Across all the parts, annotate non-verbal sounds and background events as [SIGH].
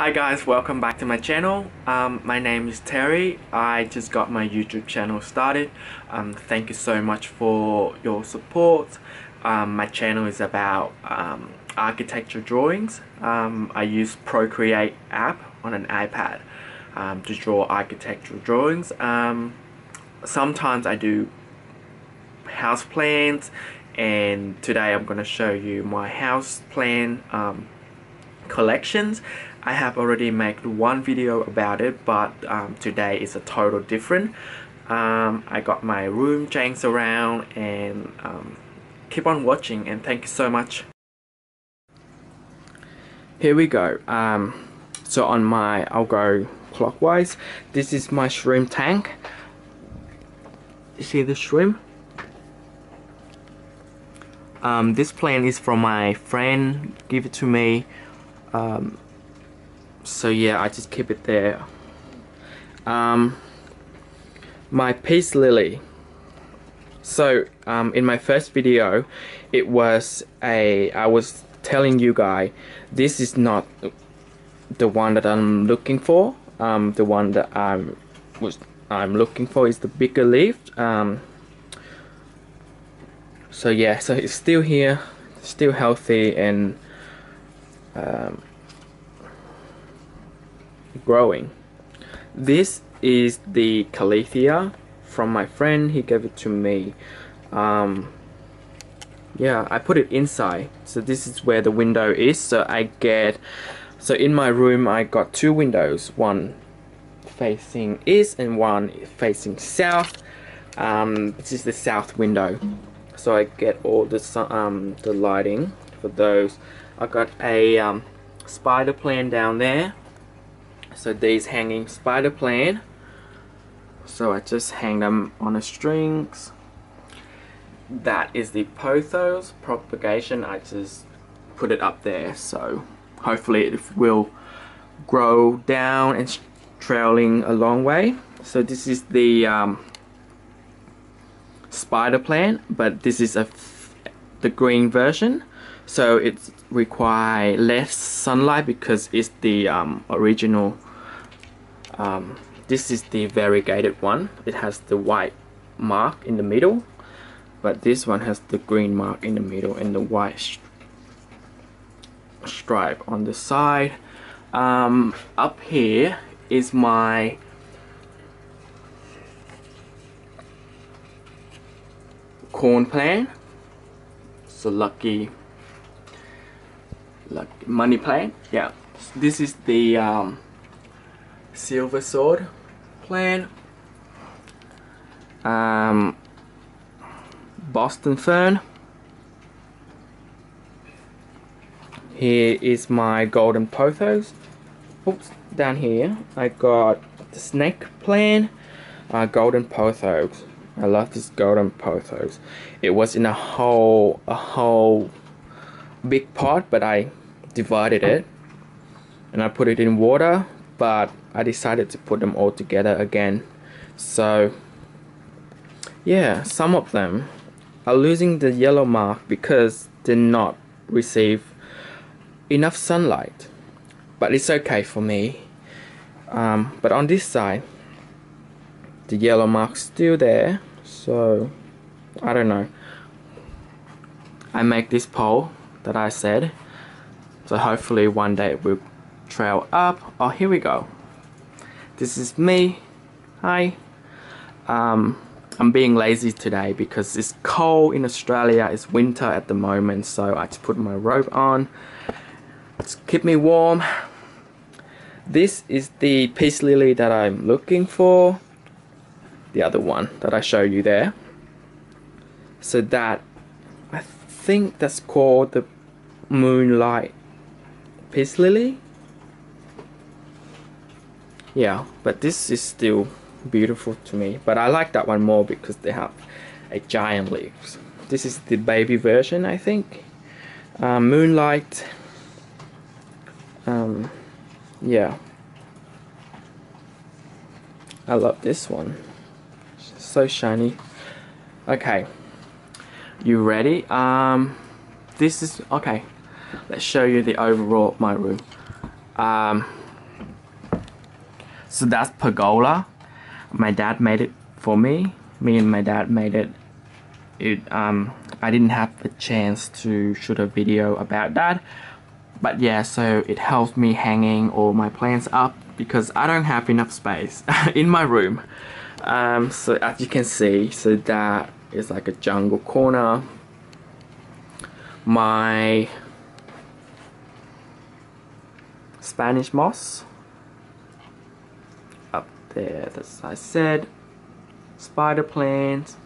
Hi guys, welcome back to my channel. Um, my name is Terry. I just got my YouTube channel started. Um, thank you so much for your support. Um, my channel is about um, architecture drawings. Um, I use Procreate app on an iPad um, to draw architectural drawings. sometimes I do house plans and today I'm going to show you my house plan collections. I have already made one video about it but um, today is a total different. Um, I got my room changed around and um, keep on watching and thank you so much. Here we go. Um, so on my I'll go clockwise. This is my shrimp tank. You see the shrimp? Um, this plant is from my friend. Give it to me um, so yeah I just keep it there. Um, my peace lily. So um, in my first video it was a I was telling you guys this is not the one that I'm looking for. Um, the one that I'm was I'm looking for is the bigger leaf. Um, so yeah so it's still here still healthy and um, growing. This is the Calathea from my friend. He gave it to me. Um, yeah, I put it inside. So this is where the window is. So I get, so in my room I got two windows. One facing east and one facing south. Um, this is the south window. So I get all the um, the lighting for those. I got a um, spider plant down there. So these hanging spider plant so I just hang them on the strings. That is the pothos propagation. I just put it up there. So hopefully it will grow down and trailing a long way. So this is the um, spider plant but this is a the green version. So it require less sunlight because it's the um, original um, this is the variegated one. It has the white mark in the middle but this one has the green mark in the middle and the white stripe on the side. Um, up here is my corn plant. So lucky like money plant yeah. This is the um, silver sword plant um, Boston fern. Here is my golden pothos. Oops down here. I got the snake plant uh, golden pothos. I love this golden pothos. It was in a whole a whole big pot but I divided it and I put it in water but I decided to put them all together again. So yeah some of them are losing the yellow mark because they not receive enough sunlight. But it's okay for me. Um, but on this side the yellow mark's still there. So I don't know. I make this pole that I said so hopefully one day it will trail up. Oh here we go. This is me. Hi. Um, I'm being lazy today because it's cold in Australia. It's winter at the moment so I just put my robe on. To keep me warm. This is the peace lily that I'm looking for. The other one that I show you there. So that I think that's called the moonlight peace lily? Yeah but this is still beautiful to me. But I like that one more because they have a giant leaves. This is the baby version I think. Uh, moonlight. Um, yeah. I love this one. So shiny. Okay. You ready? Um this is okay let's show you the overall of my room. Um, so that's pergola. My dad made it for me. Me and my dad made it. It um I didn't have a chance to shoot a video about that. But yeah so it helps me hanging all my plants up because I don't have enough space [LAUGHS] in my room. Um, so as you can see so that is like a jungle corner. My Spanish moss. Up there as I said. Spider plants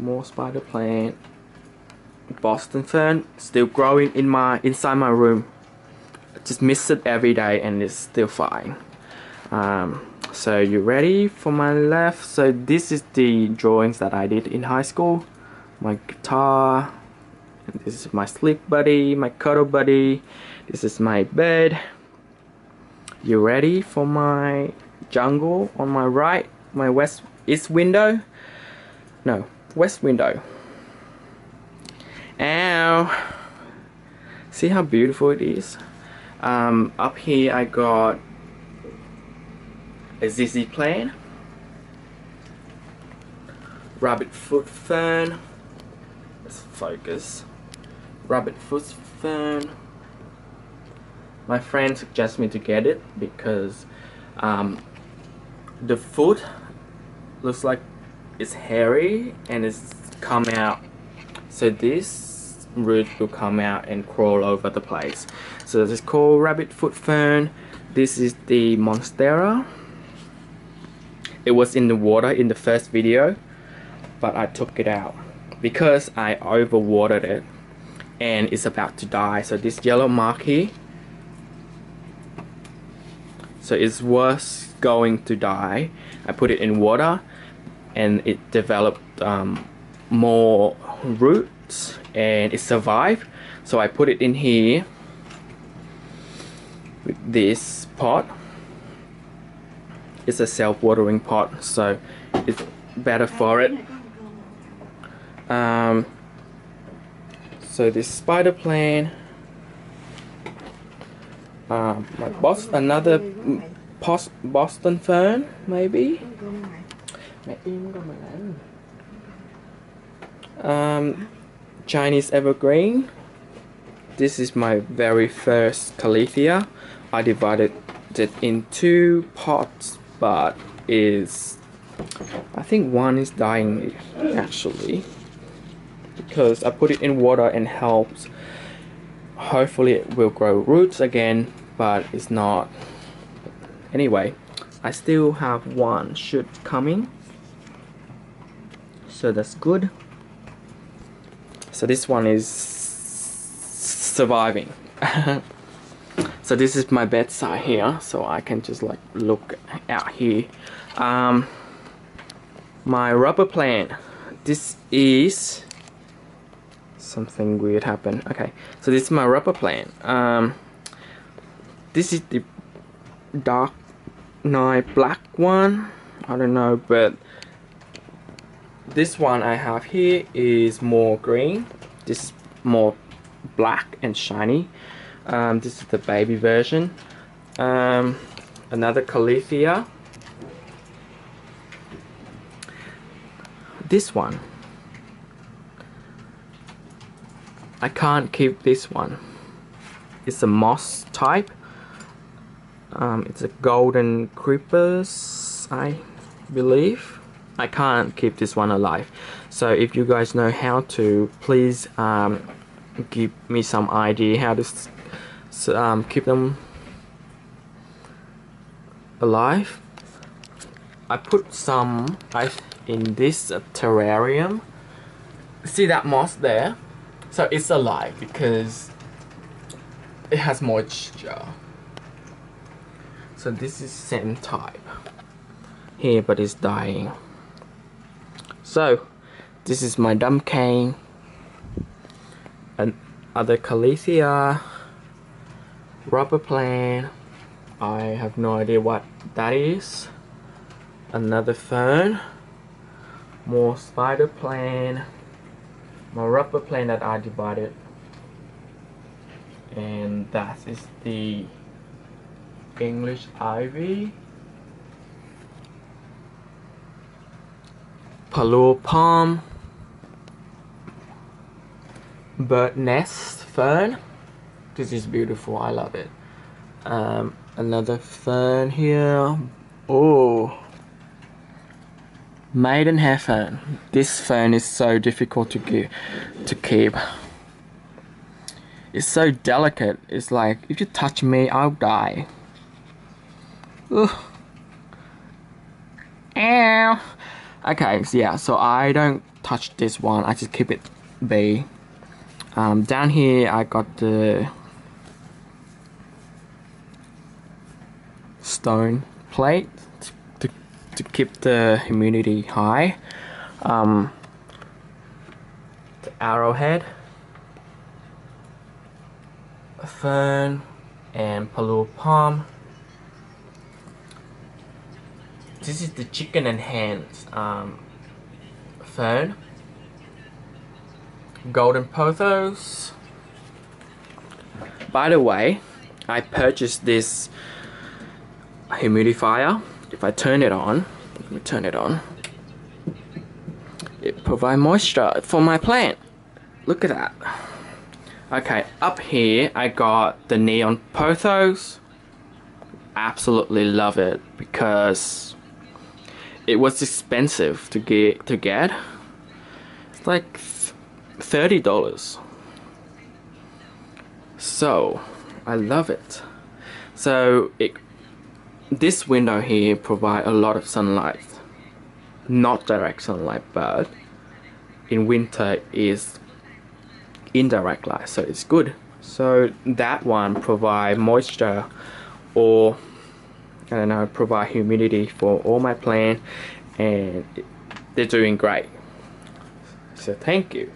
more spider plant. Boston fern still growing in my inside my room. I just miss it every day and it's still fine. Um, so you ready for my left? So this is the drawings that I did in high school. My guitar this is my sleep buddy my cuddle buddy this is my bed. You ready for my jungle on my right? My west east window? No west window. Ow. See how beautiful it is? Um, up here I got a ZZ plant, rabbit foot fern, let's focus, rabbit foot fern. My friend suggested me to get it because um, the foot looks like it's hairy and it's come out so this root will come out and crawl over the place. So this is called rabbit foot fern. This is the monstera. It was in the water in the first video, but I took it out because I overwatered it and it's about to die. So this yellow mark here, so it's worse going to die. I put it in water and it developed um, more roots and it survived. So I put it in here with this pot. It's a self-watering pot so it's better for it. Um, so this spider plant um, my boss another Boston fern maybe um, Chinese evergreen. This is my very first Calathea. I divided it in two pots, but is I think one is dying actually because I put it in water and helps. Hopefully it will grow roots again, but it's not. Anyway, I still have one shoot coming, so that's good. So this one is surviving. [LAUGHS] So this is my bedside here so I can just like look out here. Um, my rubber plant this is something weird happened. Okay so this is my rubber plant um, this is the dark night black one. I don't know but this one I have here is more green. This is more black and shiny. Um, this is the baby version. Um, another Calathea this one. I can't keep this one. It's a moss type um, it's a golden creepers I believe. I can't keep this one alive. So if you guys know how to please um, give me some idea how to um, keep them alive. I put some in this terrarium. See that moss there? So it's alive because it has moisture so this is same type. Here but it's dying. So, this is my dumb cane, and other Calathea, rubber plant, I have no idea what that is, another fern, more spider plant, my rubber plant that I divided, and that is the English ivy. Parlour palm. Bird nest fern. This is beautiful, I love it. Um, another fern here. Oh. Maidenhair fern. This fern is so difficult to get to keep. It's so delicate. It's like if you touch me, I'll die. Ugh. Okay, so yeah, so I don't touch this one. I just keep it be. Um, down here, I got the stone plate to, to keep the humidity high. Um, the arrowhead a fern and parlour palm. This is the chicken and hens um, fern. Golden pothos. By the way, I purchased this humidifier. If I turn it on, let me turn it on. It provides moisture for my plant. Look at that. Okay, up here I got the neon pothos. Absolutely love it because it was expensive to get to get. It's like thirty dollars. So I love it. So it this window here provide a lot of sunlight. Not direct sunlight, but in winter is indirect light so it's good so that one provide moisture or I don't provide humidity for all my plant and they're doing great. So thank you.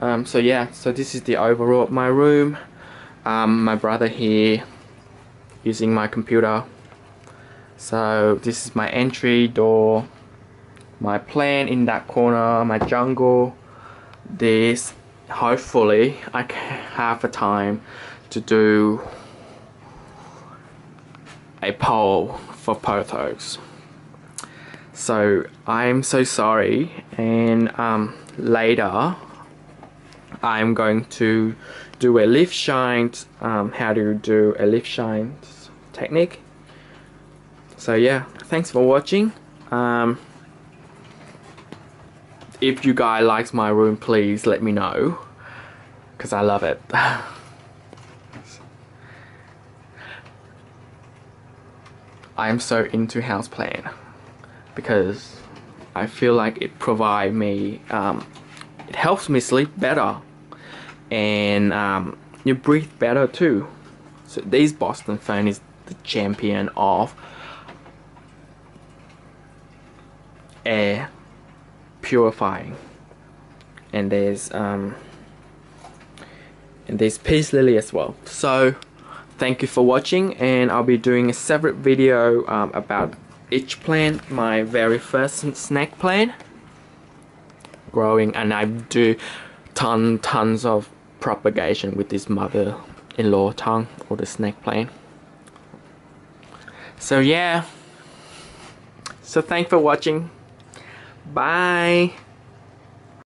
Um, so yeah so this is the overall of my room. Um, my brother here using my computer. So this is my entry door my plant in that corner my jungle. This hopefully I can have a time to do a pole for pothos so I'm so sorry and um, later I'm going to do a lift shine um, how to do a lift shine technique. So yeah thanks for watching. Um, if you guys likes my room please let me know because I love it [LAUGHS] I'm so into houseplant because I feel like it provide me um, it helps me sleep better and um, you breathe better too. So this Boston fern is the champion of air purifying. And there's um, and there's peace lily as well. So thank you for watching and I'll be doing a separate video um, about each plant my very first snack plant. Growing and I do ton tons of propagation with this mother-in-law tongue or the snack plant. So yeah. So thanks for watching. Bye.